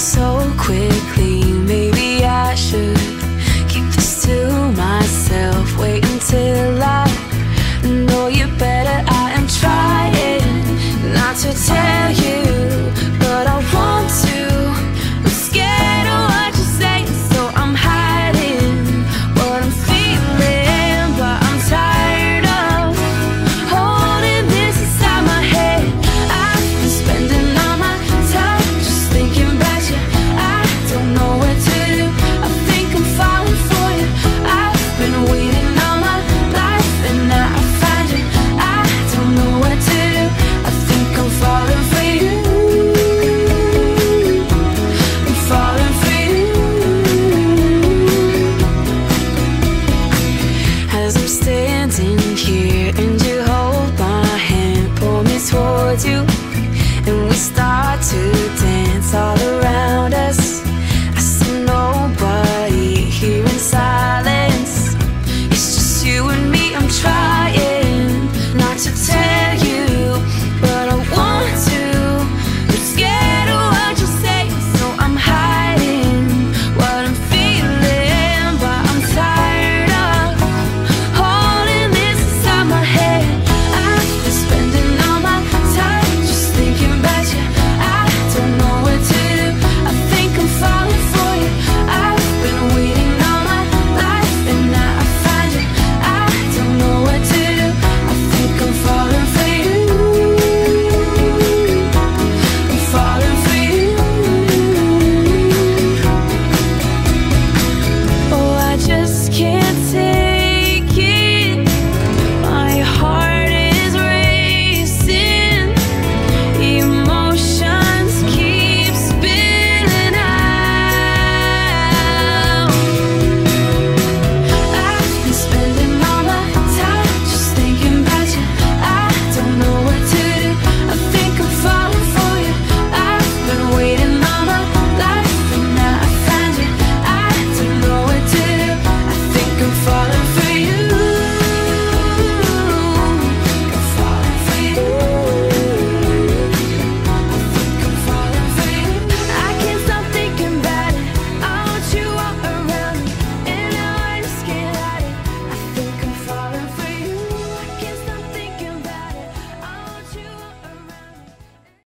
so standing here and you hold my hand, pull me towards you, and we start.